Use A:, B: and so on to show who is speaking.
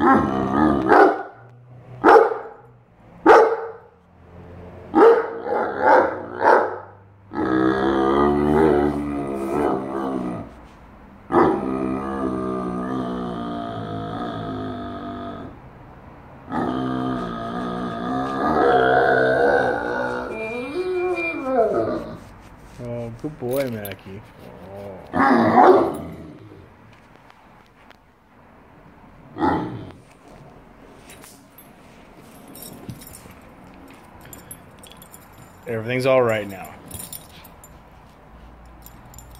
A: Oh, good boy, Mackie. Oh. Everything's all right now.